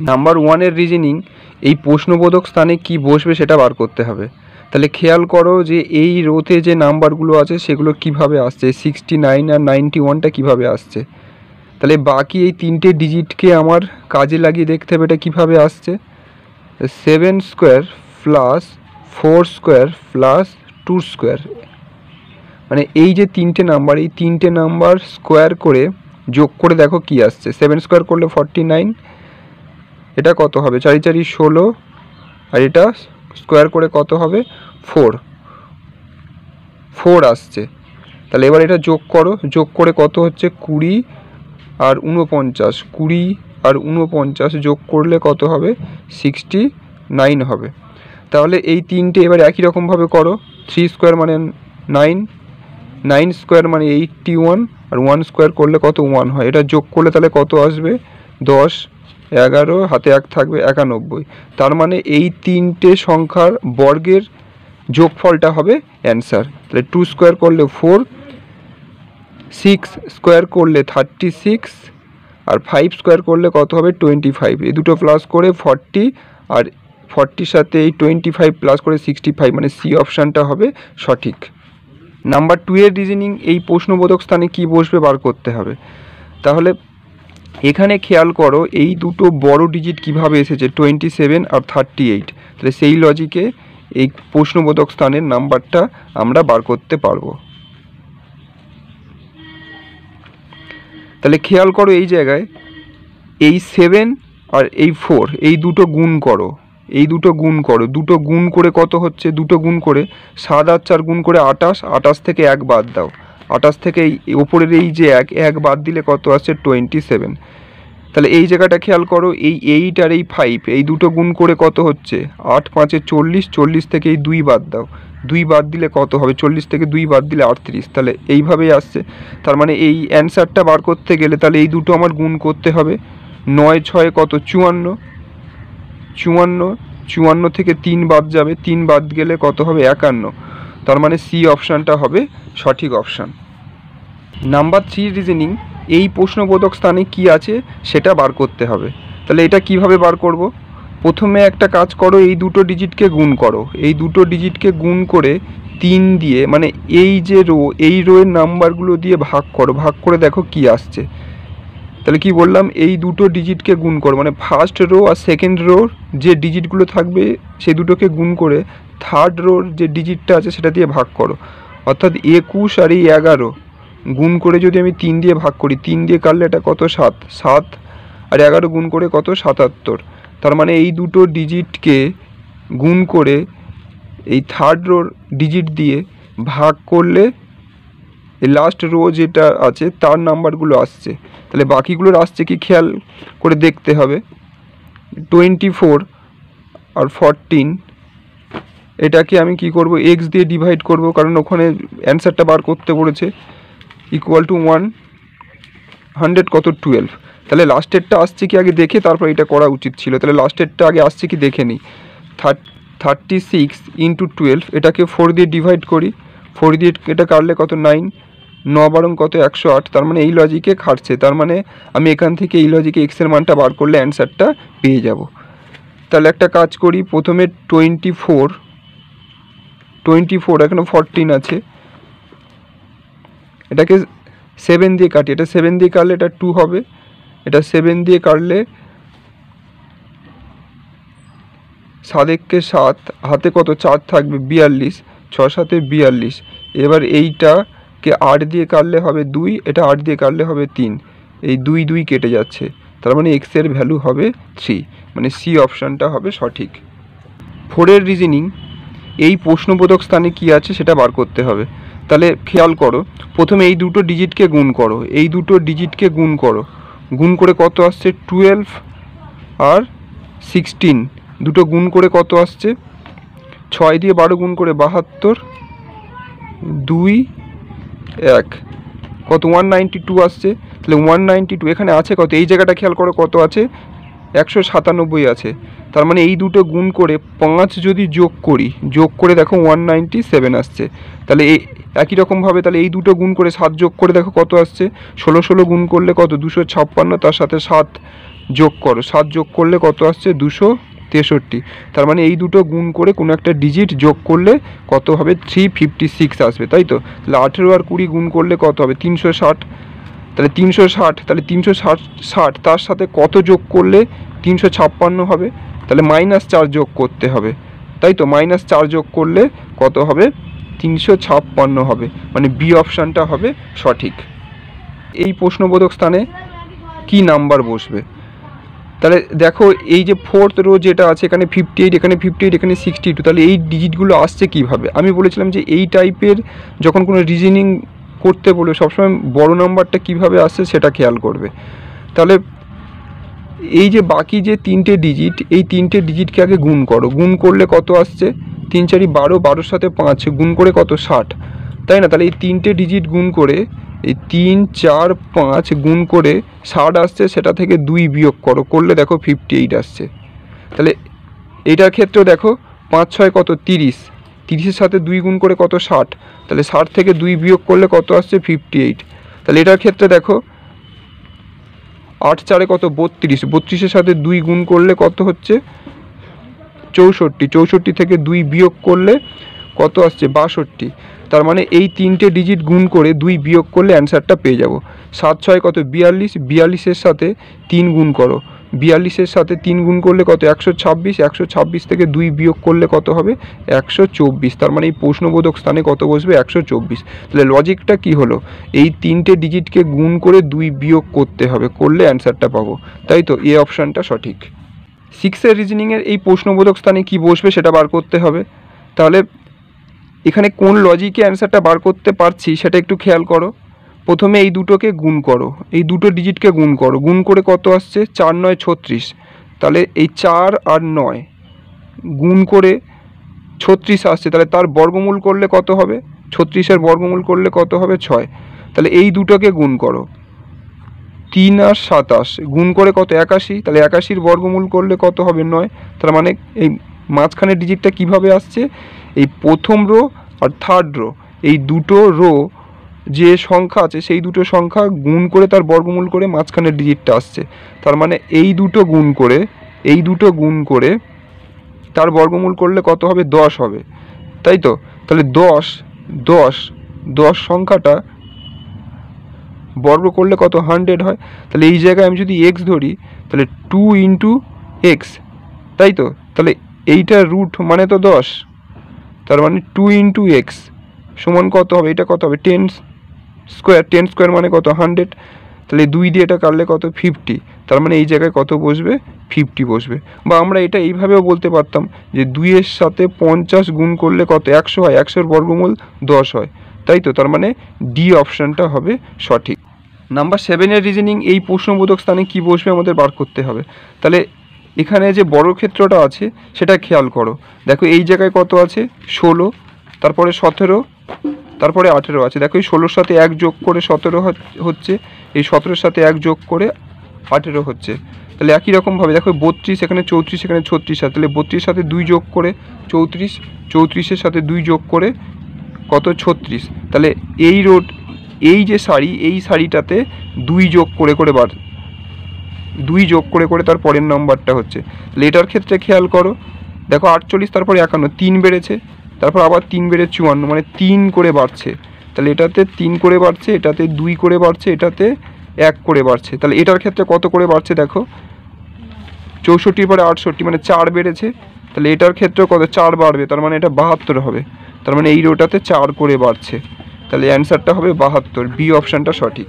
Number ওয়ানের reasoning এই প্রশ্নবোধক স্থানে কি বসবে সেটা বার করতে হবে। তাহলে খেয়াল করো যে এই রোতে যে নাম্বারগুলো আছে সেগুলো কীভাবে আসছে সিক্সটি নাইন আর নাইনটি ওয়ানটা কীভাবে আসছে? তাহলে বাকি এই তিনটে ডিজিটকে আমার কাজে লাগিয়ে দেখতে হবে এটা কীভাবে আসছে? Seven square plus four square plus two square মানে এই যে তিনটে নাম্বার এই তিনটে নাম্বার স্কোয়ার করে যোগ করে দেখো কি আসছে। সেভেন স্কোয়ার করলে ফর্টি নাইন এটা কত হবে? চারি চারি ষোলো, আর এটা স্কোয়ার করে কত হবে? ফোর ফোর আসছে। তাহলে এবার এটা যোগ করো। যোগ করে কত হচ্ছে? কুড়ি আর উনপঞ্চাশ কুড়ি আর উনপঞ্চাশ যোগ করলে কত হবে? সিক্সটি নাইন হবে। তাহলে এই তিনটে এবার একই রকমভাবে করো। থ্রি স্কোয়ার মানে নাইন নাইন স্কোয়ার মানে এইটটি ওয়ান আর ওয়ান স্কোয়ার করলে কত ওয়ান হয়? এটা যোগ করলে তাহলে কত আসবে? দশ। এগারো, হাতে এক থাকবে একানব্বই। তার মানে এই তিনটে সংখ্যার বর্গের যোগফলটা হবে অ্যান্সার। তাহলে টু স্কোয়ার করলে ফোর, সিক্স স্কোয়ার করলে থার্টি সিক্স, আর ফাইভ স্কোয়ার করলে কত হবে টোয়েন্টি ফাইভ। এই দুটো প্লাস করে ফর্টি, আর ফর্টির সাথে এই টোয়েন্টি ফাইভ প্লাস করে সিক্সটি ফাইভ মানে সি অপশানটা হবে সঠিক। নাম্বার টু এর রিজনিং এই প্রশ্নবোধক স্থানে কি বসবে বার করতে হবে? তাহলে এখানে খেয়াল করো, এই দুটো বড় ডিজিট কীভাবে এসেছে? টোয়েন্টি সেভেন আর থার্টি এইট তাহলে সেই লজিকে এই প্রশ্নবোধক স্থানের নাম্বারটা আমরা বার করতে পারব। তাহলে খেয়াল করো এই জায়গায়, এই সেভেন আর এই ফোর এই দুটো গুণ করো, এই দুটো গুণ করো। দুটো গুণ করে কত হচ্ছে? দুটো গুণ করে সাত আর চার গুণ করে আটাশ আটাশ থেকে এক বাদ দাও। আটাশ থেকে এই ওপরের এই যে এক এক বাদ দিলে কত আসছে টোয়েন্টি সেভেন তাহলে এই জায়গাটা খেয়াল করো, এই এইট আর এই ফাইভ এই দুটো গুণ করে কত হচ্ছে? আট, পাঁচে চল্লিশ চল্লিশ থেকে এই দুই বাদ দাও। দুই বাদ দিলে কত হবে? চল্লিশ থেকে দুই বাদ দিলে আটত্রিশ। তাহলে এইভাবেই আসছে। তার মানে এই অ্যান্সারটা বার করতে গেলে তাহলে এই দুটো আমার গুণ করতে হবে। নয়, ছয় কত? চুয়ান্ন। চুয়ান্ন চুয়ান্ন থেকে তিন বাদ যাবে। তিন বাদ গেলে কত হবে? একান্ন। তার মানে সি অপশানটা হবে সঠিক অপশান। নাম্বার থ্রি রিজনিং, এই প্রশ্নবোধক স্থানে কি আছে সেটা বার করতে হবে। তাহলে এটা কীভাবে বার করব? প্রথমে একটা কাজ করো, এই দুটো ডিজিটকে গুণ করো। এই দুটো ডিজিটকে গুণ করে তিন দিয়ে মানে এই যে রো, এই রোয়ের নাম্বারগুলো দিয়ে ভাগ করো। ভাগ করে দেখো কি আসছে। তাহলে কি বললাম, এই দুটো ডিজিটকে গুণ করো মানে ফার্স্ট রো আর সেকেন্ড রোর যে ডিজিটগুলো থাকবে সেই দুটোকে গুণ করে থার্ড রোর যে ডিজিটটা আছে, সেটা দিয়ে ভাগ করো। অর্থাৎ একুশ আর এই এগারো গুণ করে যদি আমি তিন দিয়ে ভাগ করি, তিন দিয়ে কাটলে এটা কত? সাত। সাত আর এগারো গুণ করে কত? সাতাত্তর। তার মানে এই দুটো ডিজিটকে গুণ করে এই থার্ড রোর ডিজিট দিয়ে ভাগ করলে লাস্ট রো যেটা আছে, তার নাম্বারগুলো আসছে। তাহলে বাকিগুলোর আসছে কি? খেয়াল করে দেখতে হবে। টোয়েন্টি ফোর আর ফরটিন এটাকে আমি কি করব? এক্স দিয়ে ডিভাইড করব, কারণ ওখানে অ্যান্সারটা বার করতে পড়েছে ইকুয়াল টু ওয়ান হান্ড্রেড কত? টুয়েলভ তাহলে লাস্টেরটা আসছে কি আগে দেখে, তারপর এটা করা উচিত ছিল। তাহলে লাস্টেরটা আগে আসছে কি দেখে নিই থার্ট থার্টি সিক্স ইন্টু টুয়েলভ এটাকে ফোর দিয়ে ডিভাইড করি। ফোর দিয়ে এটা কাটলে কত? নাইন ন বারং কত একশো আট, তার মানে এই লজিকে খাটছে। তার মানে আমি এখান থেকে এই লজিকে এক্সের মানটা বার করলে অ্যান্সারটা পেয়ে যাব। তাহলে একটা কাজ করি, প্রথমে টোয়েন্টি ফোর টোয়েন্টি ফোর এখানে ফরটিন আছে। এটাকে সেভেন দিয়ে কাটি। এটা সেভেন দিয়ে কাটলে এটা টু হবে। এটা সেভেন দিয়ে কাটলে সাদেককে সাত, হাতে কত? চার থাকবে বিয়াল্লিশ, ছ সাতে বিয়াল্লিশ। এবার এইটাকে আট দিয়ে কাটলে হবে দুই, এটা আট দিয়ে কাটলে হবে তিন। এই দুই দুই কেটে যাচ্ছে। তার মানে এক্সের ভ্যালু হবে থ্রি মানে সি অপশানটা হবে সঠিক। ফোরের রিজনিং এই প্রশ্নবোধক স্থানে কি আছে সেটা বার করতে হবে। তাহলে খেয়াল করো, প্রথমে এই দুটো ডিজিটকে গুণ করো। এই দুটো ডিজিটকে গুণ করো। গুণ করে কত আসছে? টুয়েলভ আর সিক্সটিন দুটো গুণ করে কত আসছে? ছয় দিয়ে বারো গুণ করে বাহাত্তর। দুই এক। কত? ওয়ান নাইনটি টু আসছে। তাহলে ওয়ান নাইনটি টু এখানে আছে কত? এই জায়গাটা খেয়াল করো কত আছে? একশো সাতানব্বই আছে। তার মানে এই দুটো গুণ করে পাঁচ যদি যোগ করি, যোগ করে দেখো ওয়ান নাইনটি সেভেন আসছে। তাহলে এই একই রকমভাবে তাহলে এই দুটো গুণ করে সাত যোগ করে দেখো কত আসছে? ষোলো ষোলো গুণ করলে কত? দুশো ছাপ্পান্ন, তার সাথে সাত যোগ করো। সাত যোগ করলে কত আসছে? দুশো তেষট্টি। তার মানে এই দুটো গুণ করে কোনো একটা ডিজিট যোগ করলে কত হবে? থ্রি ফিফটি সিক্স আসবে, তাই তো? তাহলে আঠেরো আর কুড়ি গুণ করলে কত হবে? তিনশো ষাট। তাহলে তিনশো ষাট, তাহলে তিনশো ষাট ষাট তার সাথে কত যোগ করলে তিনশো ছাপ্পান্ন হবে? তাহলে মাইনাস চার যোগ করতে হবে। তাই তো? মাইনাস চার যোগ করলে কত হবে? তিনশো ছাপ্পান্ন হবে। মানে বি অপশানটা হবে সঠিক। এই প্রশ্নবোধক স্থানে কি নাম্বার বসবে? তাহলে দেখো এই যে ফোর্থ রো যেটা আছে, এখানে ফিফটি এইট এখানে ফিফটি এইট এখানে সিক্সটি টু তাহলে এই ডিজিটগুলো আসছে কীভাবে? আমি বলেছিলাম যে এই টাইপের যখন কোনো রিজনিং করতে বলবে, সবসময় বড় নাম্বারটা কীভাবে আসছে সেটা খেয়াল করবে। তাহলে এই যে বাকি যে তিনটে ডিজিট এই তিনটে ডিজিটকে আগে গুণ করো। গুণ করলে কত আসছে? তিন চারি বারো, বারোর সাথে পাঁচ, গুণ করে কত? ষাট। তাই না? তাহলে এই তিনটে ডিজিট গুণ করে এই তিন, চার, পাঁচ গুণ করে ষাট আসছে, সেটা থেকে দুই বিয়োগ করো। করলে দেখো ফিফটি এইট আসছে। তাহলে এইটার ক্ষেত্রেও দেখো পাঁচ, ছয় কত? তিরিশ। তিরিশের সাথে দুই গুণ করে কত? ষাট। তাহলে ষাট থেকে দুই বিয়োগ করলে কত আসছে? ফিফটি এইট তাহলে এটার ক্ষেত্রে দেখো আট, চারে কত? বত্রিশ। বত্রিশের সাথে দুই গুণ করলে কত হচ্ছে? চৌষট্টি। চৌষট্টি থেকে দুই বিয়োগ করলে কত আসছে? বাষট্টি। তার মানে এই তিনটে ডিজিট গুণ করে দুই বিয়োগ করলে অ্যান্সারটা পেয়ে যাব। সাত ছয় কত? বিয়াল্লিশ। বিয়াল্লিশের সাথে তিন গুণ করো। বিয়াল্লিশের সাথে তিন গুণ করলে কত? একশো ছাব্বিশ। একশো ছাব্বিশ থেকে দুই বিয়োগ করলে কত হবে? একশো চব্বিশ। তার মানে এই প্রশ্নবোধক স্থানে কত বসবে? একশো চব্বিশ। তাহলে লজিকটা কি হলো? এই তিনটে ডিজিটকে গুণ করে দুই বিয়োগ করতে হবে, করলে অ্যান্সারটা পাবো। তাই তো? এ অপশানটা সঠিক। সিক্সের রিজনিংয়ের এই প্রশ্নবোধক স্থানে কি বসবে সেটা বার করতে হবে। তাহলে এখানে কোন লজিকে অ্যান্সারটা বার করতে পারছি সেটা একটু খেয়াল করো। প্রথমে এই দুটোকে গুণ করো। এই দুটো ডিজিটকে গুণ করো। গুণ করে কত আসছে? চার, নয়, ছত্রিশ। তাহলে এই চার আর নয় গুণ করে ছত্রিশ আসছে। তাহলে তার বর্গমূল করলে কত হবে? ছত্রিশের বর্গমূল করলে কত হবে? ছয়। তাহলে এই দুটোকে গুণ করো। তিন আর সাতাশ। গুণ করে কত? একাশি। তাহলে একাশির বর্গমূল করলে কত হবে? নয়। তার মানে এই মাঝখানের ডিজিটটা কীভাবে আসছে? এই প্রথম রো আর থার্ড রো এই দুটো রো যে সংখ্যা আছে, সেই দুটো সংখ্যা গুণ করে তার বর্গমূল করে মাঝখানের ডিজিটটা আসছে। তার মানে এই দুটো গুণ করে, এই দুটো গুণ করে তার বর্গমূল করলে কত হবে? দশ হবে। তাই তো? তাহলে দশ দশ দশ সংখ্যাটা বর্গ করলে কত? হান্ড্রেড হয়। তাহলে এই জায়গায় আমি যদি এক্স ধরি, তাহলে টু ইন্টু এক্স তাই তো? তাহলে এইটা রুট মানে তো দশ। তার মানে টু ইন্টু এক্স সমান কত হবে? এটা কত হবে? টেন স্কোয়ার টেন স্কোয়ার মানে কত? হান্ড্রেড তাহলে দুই দিয়ে এটা কাটলে কত? ফিফটি তার মানে এই জায়গায় কত বসবে? ফিফটি বসবে। বা আমরা এটা এইভাবেও বলতে পারতাম যে দুইয়ের সাথে পঞ্চাশ গুণ করলে কত? একশো হয়। একশোর বর্গমূল দশ হয়। তাই তো? তার মানে ডি অপশানটা হবে সঠিক। নাম্বার সেভেনের রিজনিং এই প্রশ্নবোধক স্থানে কি বসবে আমাদের বার করতে হবে। তাহলে এখানে যে বড় ক্ষেত্রটা আছে, সেটা খেয়াল করো। দেখো এই জায়গায় কত আছে? ষোলো, তারপরে সতেরো, তারপরে আঠেরো আছে। দেখো এই ষোলোর সাথে এক যোগ করে সতেরো হচ্ছে, এই সতেরোর সাথে এক যোগ করে আঠেরো হচ্ছে। তাহলে একই রকমভাবে দেখো বত্রিশ, এখানে চৌত্রিশ, এখানে ছত্রিশ আছে। তাহলে বত্রিশ সাথে দুই যোগ করে চৌত্রিশ, চৌত্রিশের সাথে দুই যোগ করে কত? ছত্রিশ। তাহলে এই রোড, এই যে শাড়ি এই শাড়িটাতে দুই যোগ করে করে বার দুই যোগ করে করে তার পরের নম্বরটা হচ্ছে। লেটার ক্ষেত্রে খেয়াল করো, দেখো আটচল্লিশ, তারপরে একান্ন, তিন বেড়েছে, তারপর আবার তিন বেড়ে চুয়ান্ন মানে তিন করে বাড়ছে। তাহলে এটাতে তিন করে বাড়ছে, এটাতে দুই করে বাড়ছে, এটাতে এক করে বাড়ছে। তাহলে এটার ক্ষেত্রে কত করে বাড়ছে দেখো? চৌষট্টির পরে আটষট্টি মানে চার বেড়েছে। তাহলে এটার ক্ষেত্রেও কত? চার বাড়বে, তার মানে এটা বাহাত্তর হবে। তার মানে এই রোটাতে চার করে বাড়ছে। তাহলে অ্যান্সারটা হবে বাহাত্তর, বি অপশানটা সঠিক।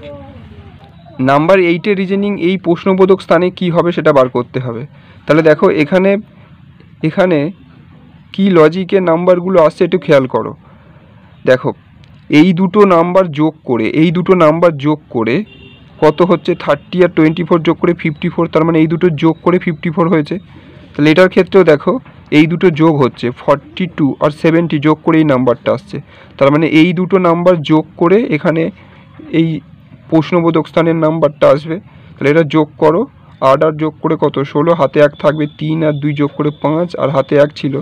নাম্বার এইটের রিজনিং এই প্রশ্নবোধক স্থানে কি হবে সেটা বার করতে হবে। তাহলে দেখো, এখানে এখানে কি লজিকে নাম্বারগুলো আসছে একটু খেয়াল করো। দেখো, এই দুটো নাম্বার যোগ করে, এই দুটো নাম্বার যোগ করে কত হচ্ছে থার্টি আর টোয়েন্টি ফোর যোগ করে ফিফটি ফোর তার মানে এই দুটো যোগ করে ফিফটি ফোর হয়েছে। তাহলে এটার ক্ষেত্রেও দেখো, এই দুটো যোগ হচ্ছে ফর্টি টু আর সেভেন্টি যোগ করে এই নাম্বারটা আসছে। তার মানে এই দুটো নাম্বার যোগ করে এখানে এই প্রশ্নবোধক স্থানের নাম্বারটা আসবে। তাহলে এটা যোগ করো। আট আর যোগ করে কত? ষোলো। হাতে এক থাকবে তিন আর দুই যোগ করে পাঁচ, আর হাতে এক ছিল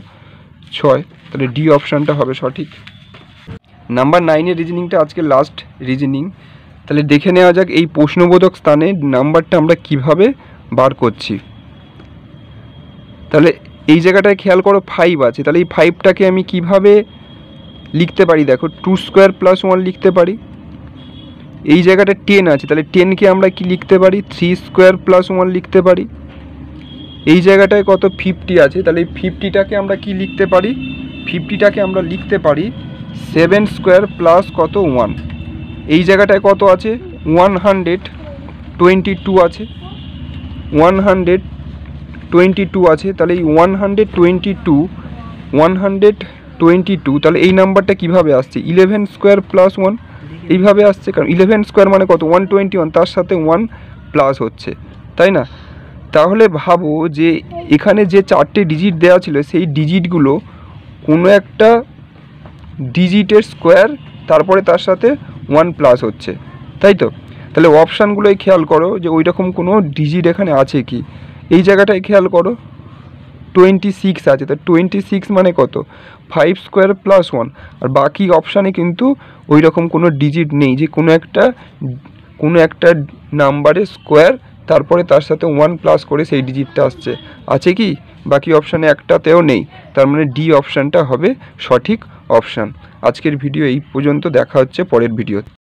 ছয়। তাহলে ডি অপশানটা হবে সঠিক। নাম্বার নাইনের রিজনিংটা আজকে লাস্ট রিজনিং। তাহলে দেখে নেওয়া যাক এই প্রশ্নবোধক স্থানে নাম্বারটা আমরা কীভাবে বার করছি। তাহলে এই জায়গাটায় খেয়াল করো ফাইভ আছে। তাহলে এই ফাইভটাকে আমি কীভাবে লিখতে পারি? দেখো টু স্কোয়ার প্লাস ওয়ান লিখতে পারি। এই জায়গাটা টেন আছে, তাহলে টেনকে আমরা কি লিখতে পারি? থ্রি স্কোয়ার প্লাস ওয়ান লিখতে পারি। এই জায়গাটায় কত ফিফটি আছে, তাহলে এই ফিফটিটাকে আমরা কি লিখতে পারি? ফিফটিটাকে আমরা লিখতে পারি সেভেন স্কোয়ার প্লাস কত? ওয়ান এই জায়গাটায় কত আছে? ওয়ান হান্ড্রেড টোয়েন্টি টু আছে। ওয়ান হান্ড্রেড টোয়েন্টি টু আছে, তাহলে এই one hundred twenty two one hundred twenty two তাহলে এই নাম্বারটা কীভাবে আসছে? ইলেভেন স্কোয়ার প্লাস ওয়ান এইভাবে আসছে, কারণ ইলেভেন স্কোয়ার মানে কত? ওয়ান টোয়েন্টি ওয়ান তার সাথে ওয়ান প্লাস হচ্ছে, তাই না? তাহলে ভাবো যে এখানে যে চারটে ডিজিট দেওয়া ছিল, সেই ডিজিটগুলো কোনো একটা ডিজিটের স্কোয়ার তারপরে তার সাথে ওয়ান প্লাস হচ্ছে, তাই তো? তাহলে অপশানগুলোই খেয়াল করো যে ওই রকম কোনো ডিজিট এখানে আছে কি? এই জায়গাটায় খেয়াল করো। টোয়েন্টি সিক্স আছে, তো টোয়েন্টি সিক্স মানে কত? ফাইভ স্কোয়ার প্লাস ওয়ান আর বাকি অপশানে কিন্তু ওই রকম কোনো ডিজিট নেই যে কোনো একটা কোনো একটা নাম্বারে স্কোয়ার তারপরে তার সাথে ওয়ান প্লাস করে সেই ডিজিটটা আসছে। আছে কি? বাকি অপশানে একটাতেও নেই। তার মানে ডি অপশানটা হবে সঠিক অপশান আজকের ভিডিও এই পর্যন্ত, দেখা হচ্ছে পরের ভিডিও